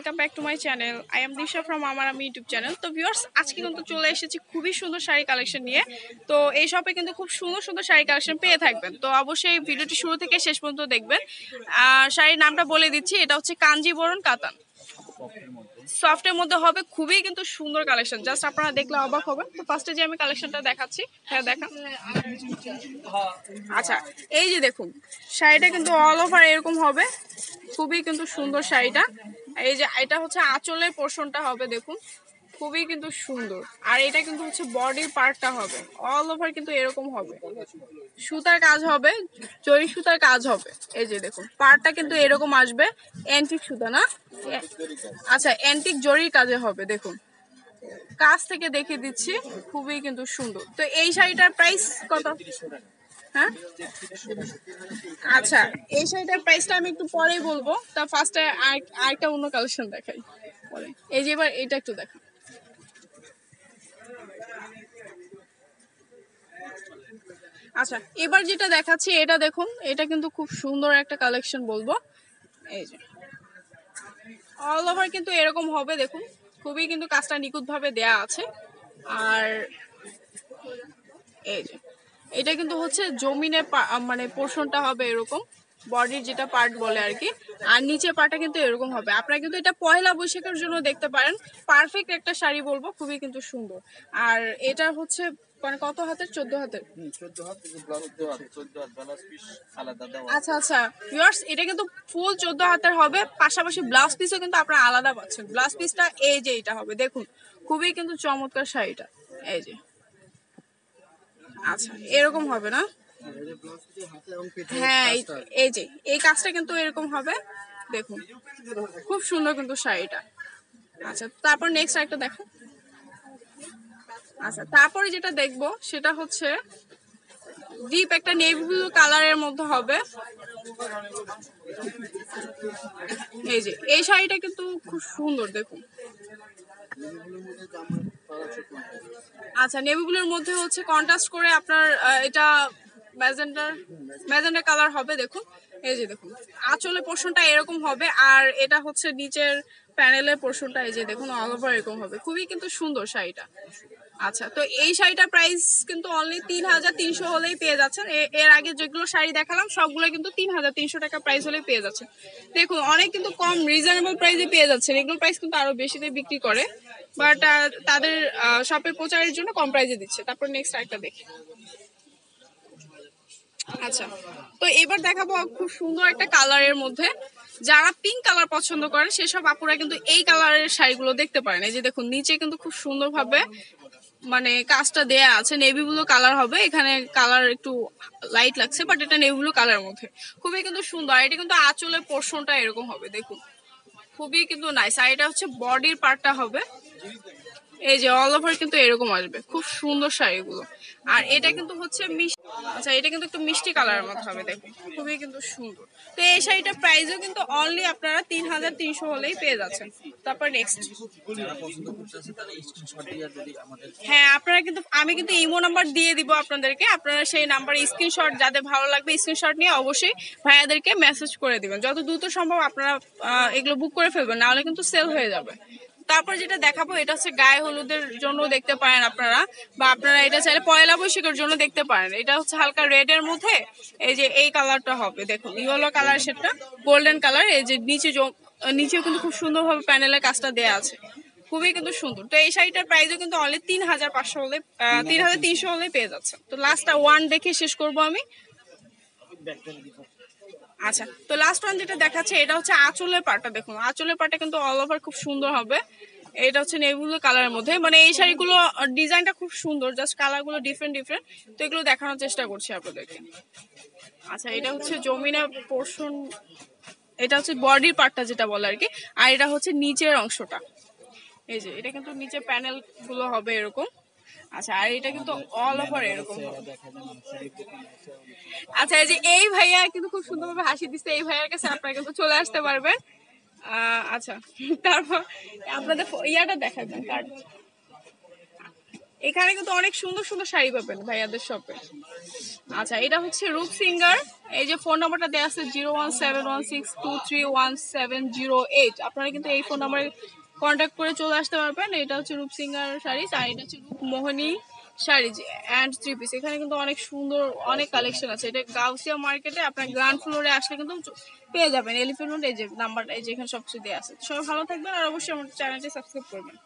Welcome back to my channel. I am Disha from আমার আমি YouTube channel. তো viewers, আজকে কিন্তু চলে এসেছি খুবই সুন্দর শাড়ি কালেকশন নিয়ে। তো এই শপে কিন্তু খুব সুন্দর সুন্দর শাড়ি কালেকশন পেয়ে থাকবেন। তো অবশ্যই ভিডিওটি শুরু থেকে শেষ পর্যন্ত দেখবেন। শাড়ির নামটা বলে দিচ্ছি, এটা হচ্ছে কাঞ্জিবরণ কাতান। সফটের মধ্যে হবে খুবই কিন্তু সুন্দর কালেকশন। জাস্ট আপনারা দেখলে অবাক হবেন। তো ফার্স্টে যে আমি কালেকশনটা দেখাচ্ছি হ্যাঁ দেখান। আচ্ছা এই যে দেখুন, শাড়িটা কিন্তু অল ওভার এরকম হবে। খুবই কিন্তু সুন্দর শাড়িটা। এই যে, এটা হচ্ছে আঁচলের পোর্শনটা হবে, দেখুন। খুবই কিন্তু সুন্দর। আর এটা কিন্তু হচ্ছে বডির পার্টটা হবে। অল ওভার কিন্তু এরকম হবে। সুতার কাজ হবে, জরি সুতার কাজ হবে। এই যে, দেখুন পার্টটা কিন্তু এরকম আসবে। অ্যান্টিক সুতা, না? আচ্ছা অ্যান্টিক জরির কাজে হবে, দেখুন। কাছ থেকে দেখে দিচ্ছি, খুবই কিন্তু সুন্দর। তো এই শাড়িটার প্রাইস কত? হ্যাঁ? আচ্ছা এই শাড়িটার প্রাইসটা আমি একটু পরে বলব। তা ফার্স্টে আরেকটা অন্য কালেকশন দেখাই। পরে। এই যে এবার এটা একটু দেখা আচ্ছা এবার যেটা দেখাচ্ছি, এটা দেখুন, এটা কিন্তু খুব সুন্দর একটা কালেকশন বলব। এই যে। অল ওভার কিন্তু এরকম হবে, দেখুন। খুবই কিন্তু কাজটা নিখুঁতভাবে দেয়া আছে। আর এই যে। এটা কিন্তু হচ্ছে জমিনের মানে পোর্শনটা হবে এরকম বডির যেটা পার্ট বলে আর কি। আর নিচে পার্টটা কিন্তু এরকম হবে। আপনারা কিন্তু এটা পয়লা বৈশাখের জন্য দেখতে পারেন। পারফেক্ট একটা শাড়ি বলব খুবই কিন্তু সুন্দর। আর এটা হচ্ছে মানে কত হাতের? চোদ্দ হাতের? আচ্ছা আচ্ছা। ভিউয়ার্স এটা কিন্তু ফুল চোদ্দ হাতের হবে। পাশাপাশি ব্লাউজ পিসও কিন্তু আপনারা আলাদা পাচ্ছেন। ব্লাউজ পিসটা এই যে এটা হবে দেখুন। খুবই কিন্তু চমৎকার শাড়িটা। এই যে। আচ্ছা এরকম হবে না? হ্যাঁ এই যে, এই কাজটা কিন্তু এরকম হবে। দেখুন, খুব সুন্দর কিন্তু শাড়িটা। আচ্ছা তারপর নেক্সট একটা দেখো। আচ্ছা তারপরে যেটা দেখব, সেটা হচ্ছে ডিপ একটা নেভি ব্লু কালারের মধ্যে হবে। এই যে, এই শাড়িটা কিন্তু খুব সুন্দর, দেখুন। আচ্ছা নেভি মধ্যে হচ্ছে কন্ট্রাস্ট করে আপনার এটা ম্যাজেন্ডার ম্যাজেন্ডার কালার হবে, দেখুন। এই যে দেখুন, আঁচলের পোর্শনটা এরকম হবে আর এটা হচ্ছে নিচের প্যানেলের পোর্শনটা এই যে দেখুন অল ওভার এরকম হবে। খুবই কিন্তু সুন্দর শাড়িটা। আচ্ছা তো এই শাড়িটার প্রাইস কিন্তু অনলি তিন হাজার তিনশো হলেই পেয়ে যাচ্ছেন। এর আগে যেগুলো শাড়ি দেখালাম, সবগুলো কিন্তু তিন হাজার তিনশো টাকা প্রাইস হলেই পেয়ে যাচ্ছেন। দেখুন, অনেক কিন্তু কম রিজনেবল প্রাইসে পেয়ে যাচ্ছেন। এগুলো প্রাইস কিন্তু আরও বেশিতে বিক্রি করে বাট তাদের শপে প্রচারের জন্য কম প্রাইসে দিচ্ছে। তারপর নেক্সট আরেকটা দেখি। আচ্ছা তো এবার দেখাবো খুব সুন্দর একটা কালারের মধ্যে। যারা পিঙ্ক কালার পছন্দ করেন, সেসব আপুরা কিন্তু এই কালারের শাড়িগুলো দেখতে পারেন। এই যে দেখুন, নিচে কিন্তু খুব সুন্দরভাবে মানে কাজটা দেয়া আছে। নেভি ব্লু কালার হবে। এখানে কালার একটু লাইট লাগছে বাট এটা নেভি ব্লু কালারের মধ্যে। খুবই কিন্তু সুন্দর। এটা কিন্তু আঁচলের পোর্শনটা এরকম হবে, দেখুন। খুবই কিন্তু নাইস আর এটা হচ্ছে বডির পার্টটা হবে। এই যে অল ওভার কিন্তু এরকম আসবে। খুব সুন্দর শাড়িগুলো। আর এটা কিন্তু হচ্ছে মিষ্টি আচ্ছা এটা কিন্তু একটু মিষ্টি কালারের মধ্যে হবে দেখুন খুবই কিন্তু সুন্দর। তো এই শাড়িটার প্রাইসও কিন্তু অনলি আপনারা তিন হাজার তিনশো হলেই পেয়ে যাচ্ছেন। তারপর নেক্সট হ্যাঁ আপনারা কিন্তু আমি কিন্তু ইমো নাম্বার দিয়ে দিব আপনাদেরকে। আপনারা সেই নাম্বারে স্ক্রিনশট যাদের ভালো লাগবে স্ক্রিনশট নিয়ে অবশ্যই ভাইয়াদেরকে মেসেজ করে দিবেন। যত দ্রুত সম্ভব আপনারা এগুলো বুক করে ফেলবেন নাহলে কিন্তু সেল হয়ে যাবে। তারপর যেটা দেখাবো, এটা হচ্ছে গায়ে হলুদের জন্য দেখতে পারেন আপনারা, বা আপনারা এটা চাইলে পয়লা বৈশাখের জন্য দেখতে পারেন। এটা হচ্ছে হালকা রেড এর মধ্যে, এই যে এই কালারটা হবে, দেখুন ইয়েলো কালার সেটা গোল্ডেন কালার এই যে নিচে নিচেও কিন্তু খুব সুন্দরভাবে প্যানেলের কাজটা দেয়া আছে। খুবই কিন্তু সুন্দর। তো এই শাড়িটার প্রাইসও কিন্তু অনলি তিন হাজার পাঁচশো হলে তিন হাজার তিনশো হলে পেয়ে যাচ্ছে। তো লাস্টটা ওয়ান দেখে শেষ করব আমি। আচ্ছা তো লাস্ট ওয়ান যেটা দেখাচ্ছে, এটা হচ্ছে আঁচলের পাটটা দেখুন, আঁচলের পাটটা কিন্তু অল ওভার খুব সুন্দর হবে। এটা হচ্ছে নেভুলো কালারের মধ্যে। মানে এই শাড়িগুলো, ডিজাইনটা খুব সুন্দর জাস্ট কালারগুলো ডিফারেন্ট ডিফারেন্ট তো এগুলো দেখানোর চেষ্টা করছি আপনাদেরকে। আচ্ছা এটা হচ্ছে জমিনের পোর্শন, এটা হচ্ছে বডির পার্টটা যেটা বলে আর কি। আর এটা হচ্ছে নিচের অংশটা। এই যে, এটা কিন্তু নিচে প্যানেলগুলো হবে এরকম। আচ্ছা আর এটা কিন্তু অল ওভার এরকম আচ্ছা এই যে এই ভাইয়া কিন্তু খুব সুন্দরভাবে হাসি দিচ্ছে। এই ভাইয়ার কাছে আপনারা কিন্তু চলে আসতে পারবেন। আচ্ছা। তারপর আপনাদের ইয়াটা দেখাবেন। কার্ড এখানে কিন্তু অনেক সুন্দর সুন্দর শাড়ি পাবেন ভাইয়াদের শপে। আচ্ছা এটা হচ্ছে রূপ সিঙ্গার। এই যে ফোন নাম্বারটা দেওয়া আছে zero one seven one six two three one seven zero eight. আপনারা কিন্তু এই ফোন নাম্বারে কন্ট্যাক্ট করে চলে আসতে পারবেন। এটা হচ্ছে রূপ সিঙ্গার শাড়িজ আর এটা হচ্ছে রূপ শাড়িজ অ্যান্ড থ্রি পিস এখানে কিন্তু অনেক সুন্দর অনেক কালেকশন আছে। এটা গাউসিয়া মার্কেটে আপনার গ্রাউন্ড ফ্লোরে আসলে কিন্তু পেয়ে যাবেন। এলিফেন্ট এই যে নাম্বারটা এই যে এখানে সবকিছু দেওয়া আছে। সবাই ভালো থাকবেন আর অবশ্যই আমার চ্যানেলটি সাবস্ক্রাইব করবেন।